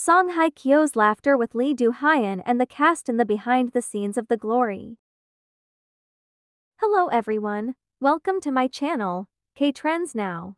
Song Hye Kyo's laughter with Lee Do Hyun and the cast in the behind the scenes of The Glory. Hello everyone, welcome to my channel, K Trendz Now.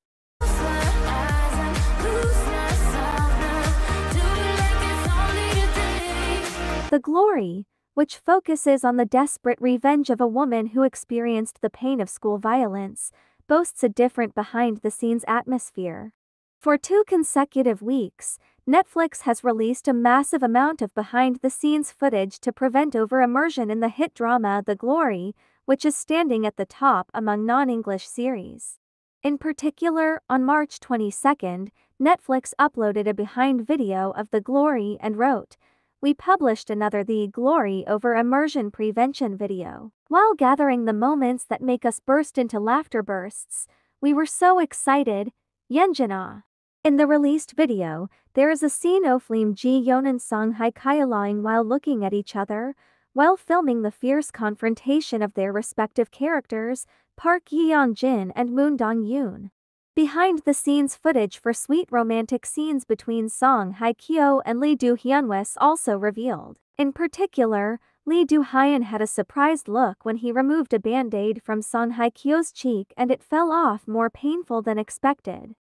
The Glory, which focuses on the desperate revenge of a woman who experienced the pain of school violence, boasts a different behind the scenes atmosphere. For two consecutive weeks, Netflix has released a massive amount of behind the scenes footage to prevent over immersion in the hit drama The Glory, which is standing at the top among non English series. In particular, on March 22, Netflix uploaded a behind video of The Glory and wrote, we published another The Glory over immersion prevention video. While gathering the moments that make us burst into laughter bursts, we were so excited, Yenjana. In the released video, there is a scene of Lim Ji Yeon and Song Hye Kyo lying while looking at each other, while filming the fierce confrontation of their respective characters, Park Yeon Jin and Moon Dong Eun. Behind the scenes footage for sweet romantic scenes between Song Hye Kyo and Lee Do Hyun was also revealed. In particular, Lee Do Hyun had a surprised look when he removed a band-aid from Song Hye Kyo's cheek and it fell off more painful than expected.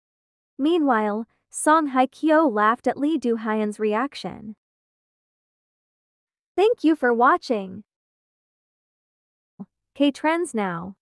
Meanwhile, Song Hye Kyo laughed at Lee Do Hyun's reaction. Thank you for watching. K Trendz Now